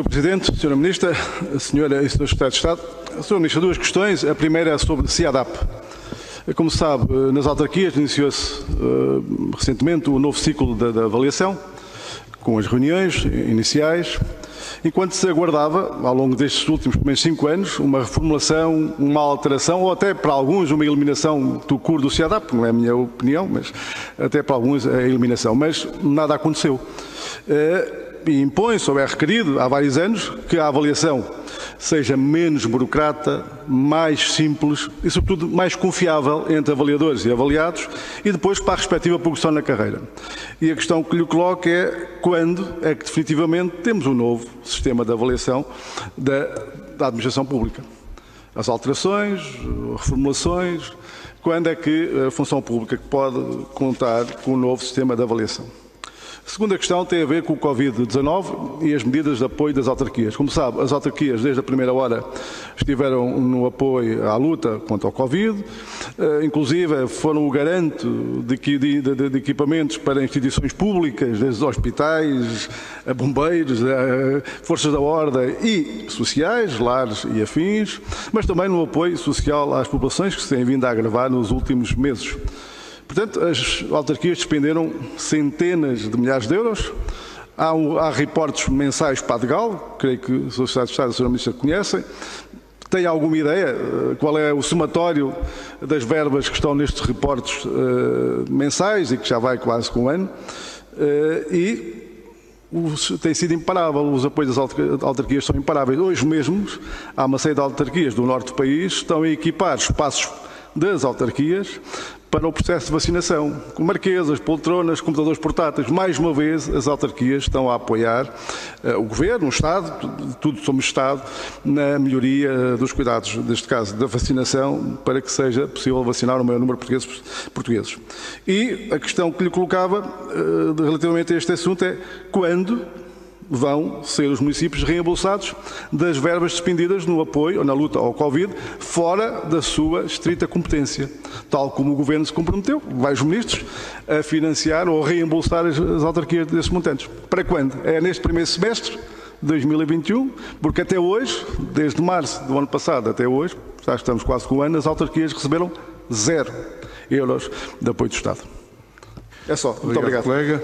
Sr. Presidente, Sra. Ministra, Sra. e Sr. Secretário de Estado, Sra. Ministra, duas questões. A primeira é sobre CIADAP. Como sabe, nas autarquias iniciou-se uh, recentemente o novo ciclo da, da avaliação, com as reuniões iniciais, enquanto se aguardava, ao longo destes últimos pelo menos cinco anos, uma reformulação, uma alteração, ou até para alguns uma eliminação do cur do CIADAP, não é a minha opinião, mas até para alguns a eliminação. Mas nada aconteceu. Uh, e impõe-se, ou é requerido há vários anos, que a avaliação seja menos burocrata, mais simples e, sobretudo, mais confiável entre avaliadores e avaliados e depois para a respectiva progressão na carreira. E a questão que lhe coloco é quando é que definitivamente temos um novo sistema de avaliação da, da administração pública. As alterações, reformulações, quando é que a função pública pode contar com um novo sistema de avaliação? A segunda questão tem a ver com o Covid-19 e as medidas de apoio das autarquias. Como sabe, as autarquias, desde a primeira hora, estiveram no apoio à luta contra o Covid, eh, inclusive foram o de, de equipamentos para instituições públicas, desde hospitais, a bombeiros, a forças da ordem e sociais, lares e afins, mas também no apoio social às populações que se têm vindo a agravar nos últimos meses. Portanto, as autarquias despenderam centenas de milhares de euros. Há, há reportes mensais para a Gal, creio que Sr. Estado de Estado e a Sra. Ministra conhecem. Tem alguma ideia eh, qual é o somatório das verbas que estão nestes reportes uh, mensais e que já vai quase com um ano? Uh, e tem sido imparável, os apoios das autarquias são imparáveis. Hoje mesmo, há uma série de autarquias do norte do país que estão a equipar espaços das autarquias para o processo de vacinação, com marquesas, poltronas, computadores portáteis. Mais uma vez, as autarquias estão a apoiar uh, o Governo, o Estado, tudo somos Estado, na melhoria dos cuidados, neste caso, da vacinação, para que seja possível vacinar o maior número de portugueses. E a questão que lhe colocava uh, relativamente a este assunto é quando vão ser os municípios reembolsados das verbas despendidas no apoio ou na luta ao Covid, fora da sua estrita competência, tal como o Governo se comprometeu, vários ministros, a financiar ou reembolsar as, as autarquias desses montantes. Para quando? É neste primeiro semestre de 2021, porque até hoje, desde março do ano passado até hoje, já estamos quase com um ano, as autarquias receberam zero euros de apoio do Estado. É só. Muito obrigado. obrigado. Colega.